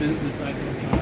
business I can